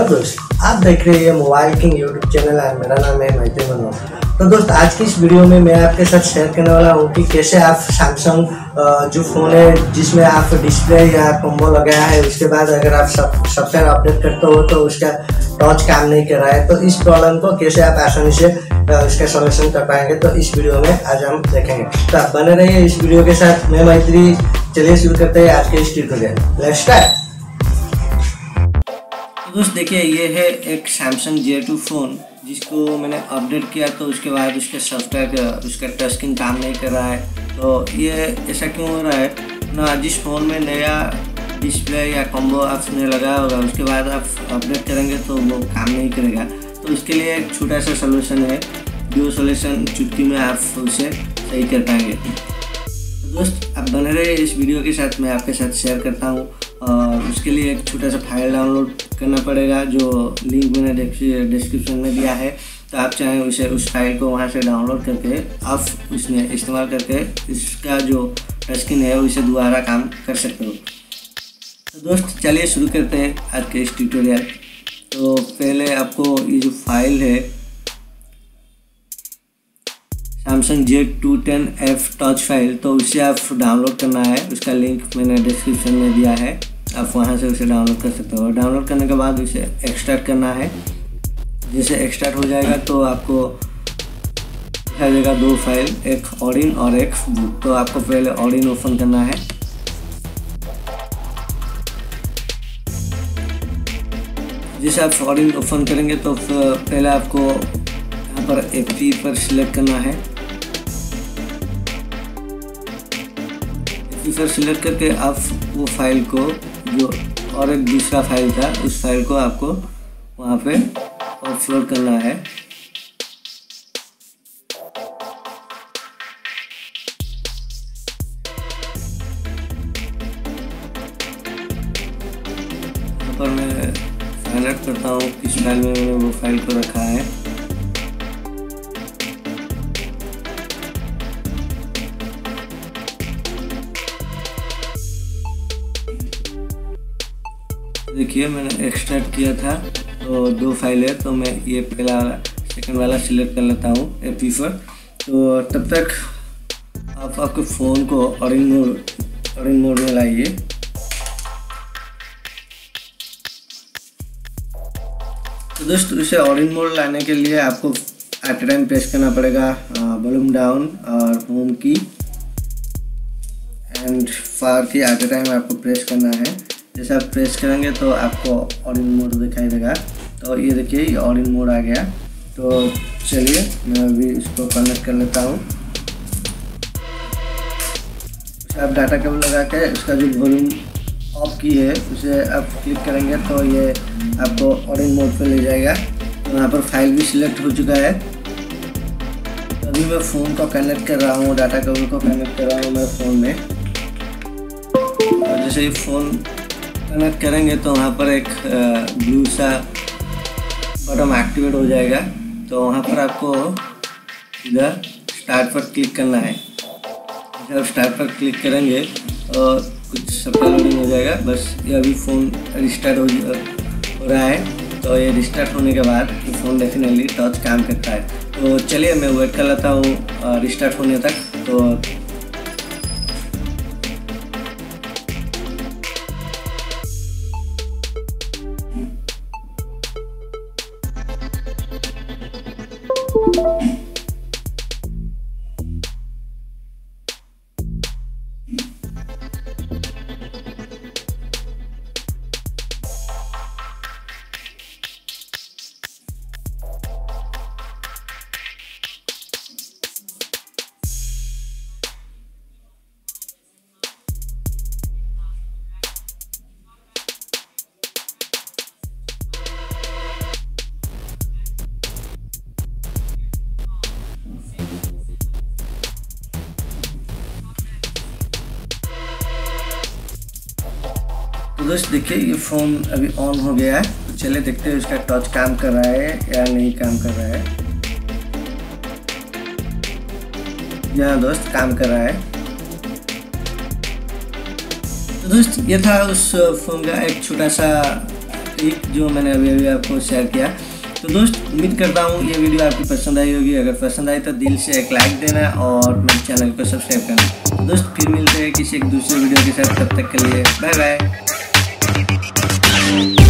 Hello दोस्त, आप देख रहे हैं मोबाइल किंग यूट्यूब चैनल और मेरा नाम है मैत्री मनोज तो दोस्त, आज की इस वीडियो में मैं आपके साथ शेयर करने वाला हूँ कि कैसे आप सैमसंग जो फ़ोन है, जिसमें आप डिस्प्ले या कॉम्बो लगाया है, उसके बाद अगर आप सब सॉफ्टवेयर अपडेट करते हो तो उसका टॉच काम नहीं कर रहा है। तो इस प्रॉब्लम को कैसे आप आसानी से उसका सॉल्यूशन कर पाएँगे तो इस वीडियो में आज हम देखेंगे। तो आप बने रहिए इस वीडियो के साथ। मैं मैत्री चलिए शुरू करते हैं आज के इस ट्यूटोरियल लेट्स स्टार्ट दोस्त देखिए, ये है एक सैमसंग जे टू फ़ोन जिसको मैंने अपडेट किया तो उसके बाद उसके सॉफ्टवेयर उसका टच स्क्रीन काम नहीं कर रहा है। तो ये ऐसा क्यों हो रहा है? ना, जिस फ़ोन में नया डिस्प्ले या कॉम्बो आपने लगाया होगा, उसके बाद आप अपडेट करेंगे तो वो काम नहीं करेगा। तो उसके लिए एक छोटा सा सोल्यूशन है, जो सोल्यूशन चुटकी में आप उसे सही कर पाएँगे। तो दोस्त, आप बने रहे इस वीडियो के साथ, मैं आपके साथ शेयर करता हूँ। और उसके लिए एक छोटा सा फ़ाइल डाउनलोड करना पड़ेगा, जो लिंक मैंने डिस्क्रिप्शन में दिया है। तो आप चाहें उसे उस फ़ाइल को वहाँ से डाउनलोड करके आप उसमें इस्तेमाल करके इसका जो टच स्क्रीन है, उसे दोबारा काम कर सकते हो। तो दोस्त, चलिए शुरू करते हैं आज के इस ट्यूटोरियल तो पहले आपको ये जो फ़ाइल है Samsung J two ten F touch file तो उसे आप डाउनलोड करना है। उसका लिंक मैंने डिस्क्रिप्शन में दिया है। आप वहाँ से उसे डाउनलोड कर सकते हो। डाउनलोड करने के बाद उसे एक्सट्रैक्ट करना है। जैसे एक्सट्रैक्ट हो जाएगा तो आपको दिखाई देगा दो फ़ाइल एक ऑडिन और एक बुक तो आपको पहले ऑडिन ओपन करना है। जैसे आप ऑडिन ओपन करेंगे तो पहले आपको यहाँ पर एफ़ पर सिलेक्ट करना है। पर सिलेक्ट करके आप वो फ़ाइल को जो और एक दूसरा फ़ाइल था, उस फ़ाइल को आपको वहाँ पे अपलोड करना है। पर मैं सेलेक्ट करता हूँ किस फ़ाइल में मैंने वो फ़ाइल को रखा है। देखिए, मैंने एक्सट्रैक्ट किया था तो दो फ़ाइल है तो मैं ये पहला सेकेंड वाला सिलेक्ट कर लेता हूँ ए पी पर। तो तब तक आप आपके फ़ोन को ऑरेंज मोड ऑरेंज मोड में लाइए। तो दोस्तों, इसे ऑरेंज मोड लाने के लिए आपको एट टाइम प्रेस करना पड़ेगा वॉल्यूम डाउन और home key and power key at time आपको प्रेस करना है। जैसे आप प्रेस करेंगे तो आपको ऑडिन मोड दिखाई देगा। तो ये देखिए, ये ऑडिन मोड आ गया। तो चलिए, मैं अभी इसको कनेक्ट कर लेता हूँ। आप डाटा केबल लगा के इसका जो वॉल्यूम ऑफ़ की है, उसे आप क्लिक करेंगे तो ये आपको ऑडिन मोड पे ले जाएगा। तो यहाँ पर फ़ाइल भी सिलेक्ट हो चुका है। अभी मैं फ़ोन को कनेक्ट कर रहा हूँ डाटा केबल को कनेक्ट कर रहा हूँ मैं फ़ोन में। और जैसे ये फ़ोन कनेक्ट करेंगे तो वहाँ पर एक ब्लू सा बटन एक्टिवेट हो जाएगा। तो वहाँ पर आपको इधर स्टार्ट पर क्लिक करना है। जब स्टार्ट पर क्लिक करेंगे और कुछ सबका लोडिंग हो जाएगा। बस ये अभी फ़ोन रिस्टार्ट हो, हो रहा है। तो ये रिस्टार्ट होने के बाद ये फ़ोन डेफिनेटली टच काम करता है। तो चलिए मैं वेट कर लेता हूँ रिस्टार्ट होने तक। तो दोस्त, देखिए, ये फ़ोन अभी ऑन हो गया है। तो चलिए देखते हैं उसका टच काम कर रहा है या नहीं काम कर रहा है। यहाँ दोस्त, काम कर रहा है। तो दोस्त, ये था उस फ़ोन का एक छोटा सा टिप जो मैंने अभी अभी आपको शेयर किया। तो दोस्त, उम्मीद करता हूँ ये वीडियो आपकी पसंद आई होगी। अगर पसंद आई तो दिल से एक लाइक देना और मेरे चैनल को सब्सक्राइब करना। दोस्त, फिर मिलते हैं किसी एक दूसरे वीडियो के साथ। तब तक के लिए बाय बाय you